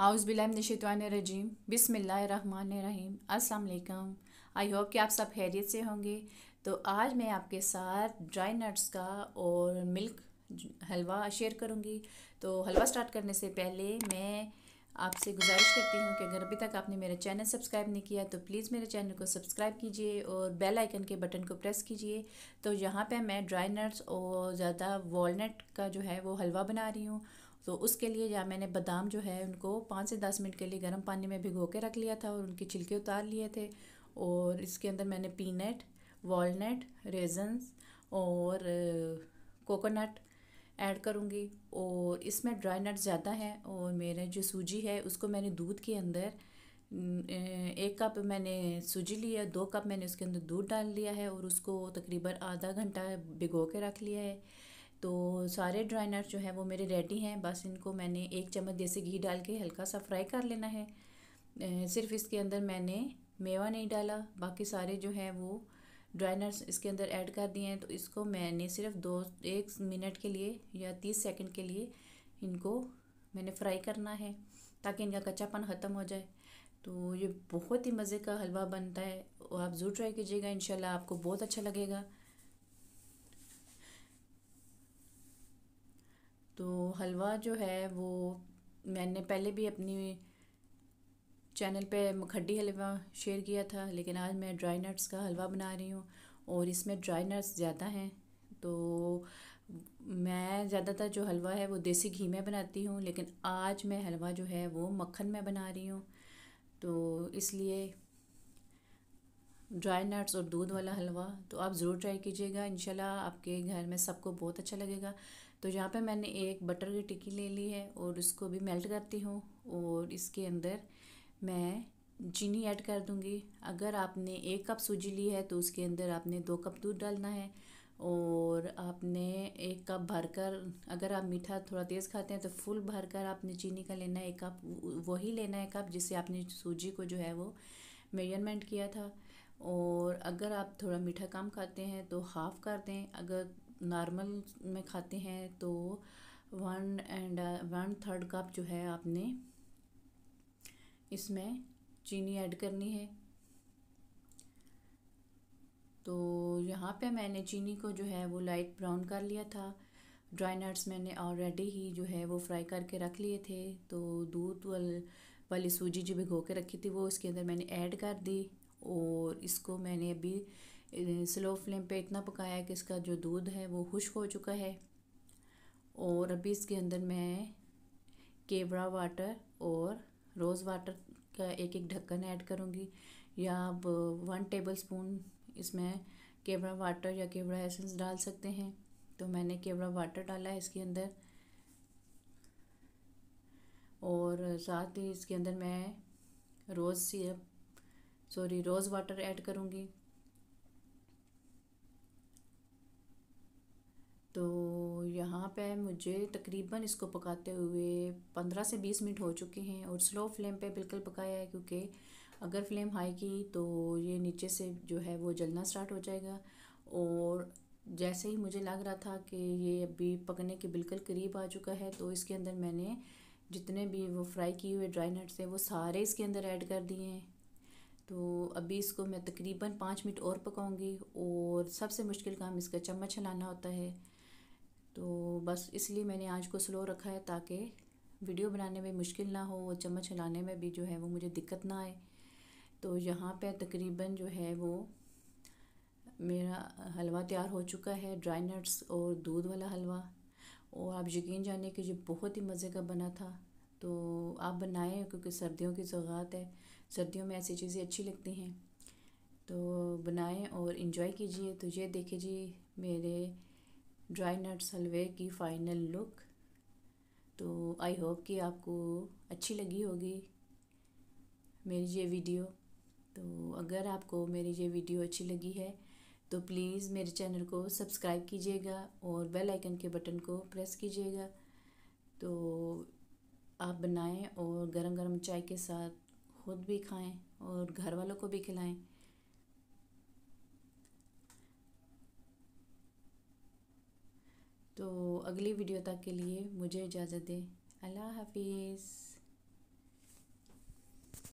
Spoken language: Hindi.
आउज़बिल्लाशतवानरजीम बिसमीम अस्सलाम आई होप कि आप सब खैरियत से होंगे। तो आज मैं आपके साथ ड्राई नट्स का और मिल्क हलवा शेयर करूँगी। तो हलवा स्टार्ट करने से पहले मैं आपसे गुजारिश करती हूँ कि अगर अभी तक आपने मेरा चैनल सब्सक्राइब नहीं किया तो प्लीज़ मेरे चैनल को सब्सक्राइब कीजिए और बेल आइकन के बटन को प्रेस कीजिए। तो यहाँ पे मैं ड्राई नट्स और ज़्यादा वॉलनट का जो है वो हलवा बना रही हूँ। तो उसके लिए या मैंने बादाम जो है उनको पाँच से दस मिनट के लिए गर्म पानी में भिगो के रख लिया था और उनके छिलके उतार लिए थे। और इसके अंदर मैंने पीनट, वॉलनट, रेजन्स और कोकोनट ऐड करूँगी। और इसमें ड्राई नट ज़्यादा है और मेरे जो सूजी है, उसको मैंने दूध के अंदर एक कप मैंने सूजी लिया दो कप मैंने उसके अंदर दूध डाल लिया है और उसको तकरीबन आधा घंटा भिगो के रख लिया है। तो सारे ड्राई नट्स जो हैं वो मेरे रेडी हैं। बस इनको मैंने एक चम्मच देसी घी डाल के हल्का सा फ्राई कर लेना है। सिर्फ़ इसके अंदर मैंने मेवा नहीं डाला, बाकी सारे जो हैं वो ड्राई नट्स इसके अंदर ऐड कर दिए हैं तो इसको मैंने सिर्फ़ दो, एक मिनट के लिए या तीस सेकंड के लिए इनको मैंने फ्राई करना है, ताकि इनका कच्चापन ख़त्म हो जाए। तो ये बहुत ही मज़े का हलवा बनता है, और आप ज़रूर ट्राई कीजिएगा, इंशाल्लाह आपको बहुत अच्छा लगेगा। तो हलवा जो है, वो मैंने पहले भी अपनी चैनल पे मखड्डी हलवा शेयर किया था, लेकिन आज मैं ड्राई नट्स का हलवा बना रही हूँ और इसमें ड्राई नट्स ज़्यादा हैं। तो मैं ज़्यादातर जो हलवा है वो देसी घी में बनाती हूँ, लेकिन आज मैं हलवा जो है वो मक्खन में बना रही हूँ। तो इसलिए ड्राई नट्स और दूध वाला हलवा तो आप ज़रूर ट्राई कीजिएगा। इंशाल्लाह आपके घर में सबको बहुत अच्छा लगेगा। तो यहाँ पे मैंने एक बटर की टिक्की ले ली है और उसको भी मेल्ट करती हूँ और इसके अंदर मैं चीनी ऐड कर दूँगी। अगर आपने एक कप सूजी ली है तो उसके अंदर आपने दो कप दूध डालना है और आपने एक कप भरकर, अगर आप मीठा थोड़ा तेज़ खाते हैं तो फुल भरकर आपने चीनी का लेना है एक कप। वही लेना है कप जिससे आपने सूजी को जो है वो मेज़रमेंट किया था। और अगर आप थोड़ा मीठा कम खाते हैं तो हाफ़ कर दें अगर नॉर्मल में खाते हैं तो one and, one third cup जो है आपने इसमें चीनी ऐड करनी है। तो यहाँ पे मैंने चीनी को जो है वो लाइट ब्राउन कर लिया था। ड्राई नट्स मैंने ऑलरेडी ही जो है वो फ्राई करके रख लिए थे। तो दूध वाल, वाली सूजी जो भिगो के रखी थी वो इसके अंदर मैंने ऐड कर दी और इसको मैंने अभी स्लो फ्लेम पे इतना पकाया कि इसका जो दूध है वो खुश्क हो चुका है। और अभी इसके अंदर मैं केवड़ा वाटर और रोज़ वाटर का एक एक ढक्कन ऐड करूँगी या आप वन टेबल स्पून इसमें केवड़ा वाटर या केवड़ा एसेंस डाल सकते हैं। तो मैंने केवड़ा वाटर डाला है इसके अंदर। और साथ ही इसके अंदर मैं rose syrup, sorry rose water add करूँगी। तो यहाँ पे मुझे तकरीबन इसको पकाते हुए पंद्रह से बीस मिनट हो चुके हैं और स्लो फ्लेम पे बिल्कुल पकाया है क्योंकि अगर फ्लेम हाई की तो ये नीचे से जो है वो जलना स्टार्ट हो जाएगा। और जैसे ही मुझे लग रहा था कि ये अभी पकने के बिल्कुल करीब आ चुका है तो इसके अंदर मैंने जितने भी वो फ्राई किए हुए ड्राई नट्स हैं वो सारे इसके अंदर ऐड कर दिए हैं। तो अभी इसको मैं तकरीबन पाँच मिनट और पकाऊँगी और सबसे मुश्किल काम इसका चम्मच हिलाना होता है। तो बस इसलिए मैंने आज को स्लो रखा है ताकि वीडियो बनाने में मुश्किल ना हो, वो चम्मच हिलाने में भी जो है वो मुझे दिक्कत ना आए। तो यहाँ पे तकरीबन जो है वो मेरा हलवा तैयार हो चुका है ड्राई नट्स और दूध वाला हलवा। और आप यकीन जानिए कि ये बहुत ही मज़े का बना था। तो आप बनाएँ, क्योंकि सर्दियों की सौगात है, सर्दियों में ऐसी चीज़ें अच्छी लगती हैं। तो बनाएँ और इन्जॉय कीजिए। तो ये देखिए जी, मेरे ड्राई नट्स हलवे की फ़ाइनल लुक। तो आई होप कि आपको अच्छी लगी होगी मेरी ये वीडियो। तो अगर आपको मेरी ये वीडियो अच्छी लगी है तो प्लीज़ मेरे चैनल को सब्सक्राइब कीजिएगा और बेल आइकन के बटन को प्रेस कीजिएगा। तो आप बनाएँ और गरम गरम चाय के साथ खुद भी खाएँ और घर वालों को भी खिलाएँ। तो अगली वीडियो तक के लिए मुझे इजाज़त दें। अल्लाह हाफिज़।